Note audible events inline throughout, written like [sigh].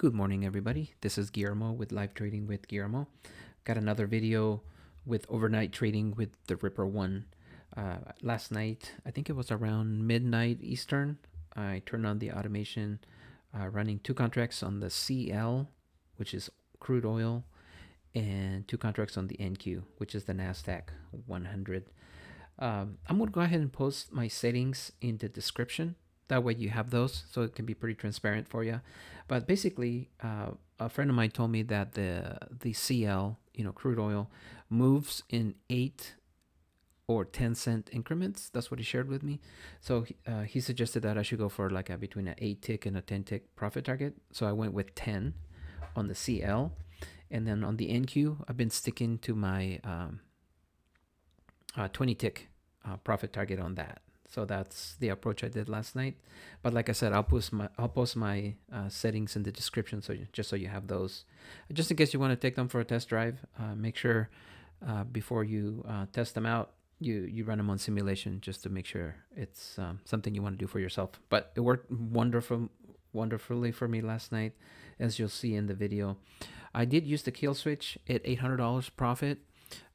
Good morning, everybody. This is Guillermo with Live Trading with Guillermo. Got another video with overnight trading with the Ripper One. Uh, last night, I think it was around midnight Eastern, I turned on the automation, uh, running two contracts on the CL, which is crude oil, and two contracts on the NQ, which is the NASDAQ 100. Um, I'm going to go ahead and post my settings in the description that way you have those, so it can be pretty transparent for you. But basically, uh, a friend of mine told me that the the CL, you know, crude oil, moves in eight or 10 cent increments. That's what he shared with me. So uh, he suggested that I should go for like a between an 8 tick and a 10 tick profit target. So I went with 10 on the CL. And then on the NQ, I've been sticking to my um, uh, 20 tick uh, profit target on that. So that's the approach I did last night. But like I said, I'll post my I'll post my uh, settings in the description, so just so you have those, just in case you want to take them for a test drive. Uh, make sure uh, before you uh, test them out, you you run them on simulation just to make sure it's um, something you want to do for yourself. But it worked wonderful wonderfully for me last night, as you'll see in the video. I did use the kill switch at eight hundred dollars profit,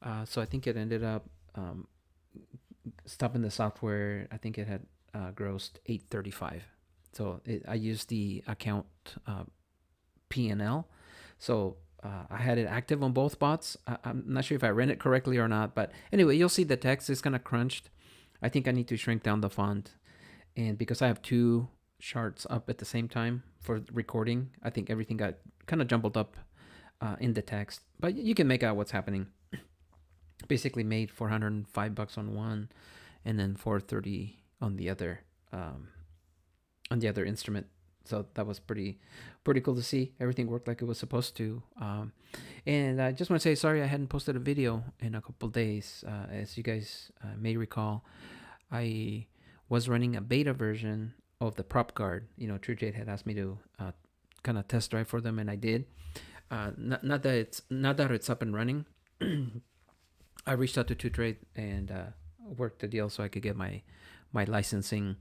uh, so I think it ended up. Um, stopping the software, I think it had uh, grossed 835. So it, I used the account uh, PNL. So uh, I had it active on both bots. I, am not sure if I ran it correctly or not, but anyway, you'll see the text is kind of crunched. I think I need to shrink down the font. And because I have two charts up at the same time for recording, I think everything got kind of jumbled up uh, in the text. But you can make out what's happening basically made 405 bucks on one and then 430 on the other um, on the other instrument. So that was pretty pretty cool to see. Everything worked like it was supposed to. Um, and i just want to say sorry i hadn't posted a video in a couple days. Uh, as you guys uh, may recall i was running a beta version of the prop guard you know TruTrade had asked me to uh, kind of test drive for them and i did. Uh, not, not that it's not that it's up and running [clears throat] I reached out to TruTrade and uh, worked the deal so I could get my my licensing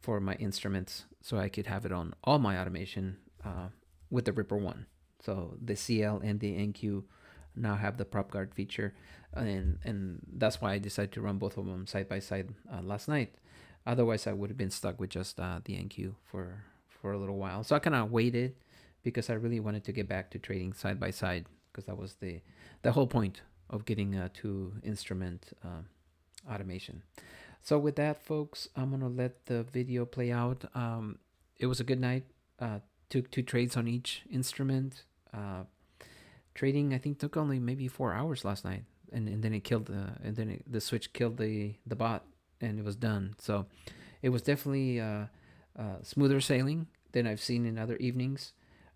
for my instruments, so I could have it on all my automation uh, with the Ripper One. So the CL and the NQ now have the prop guard feature, and and that's why I decided to run both of them side by side uh, last night. Otherwise, I would have been stuck with just uh, the NQ for for a little while. So I kind of waited because I really wanted to get back to trading side by side because that was the the whole point of getting a two instrument uh, automation. So with that, folks, I'm gonna let the video play out. Um, it was a good night. Uh, took two trades on each instrument. Uh, trading, I think, took only maybe four hours last night, and, and then it killed the and then it, the switch killed the the bot, and it was done. So it was definitely uh, uh, smoother sailing than I've seen in other evenings.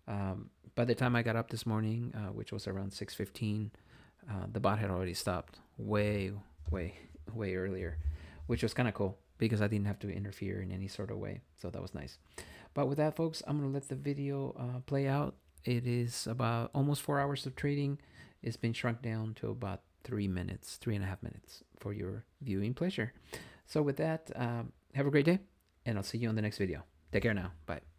Um, by the time I got up this morning, uh, which was around six fifteen uh, the bot had already stopped way, way, way earlier, which was kind of cool because I didn't have to interfere in any sort of way. So that was nice. But with that, folks, I'm going to let the video uh, play out. It is about almost four hours of trading. It's been shrunk down to about three minutes, three and a half minutes for your viewing pleasure. So with that, um, have a great day, and I'll see you on the next video. Take care now. Bye.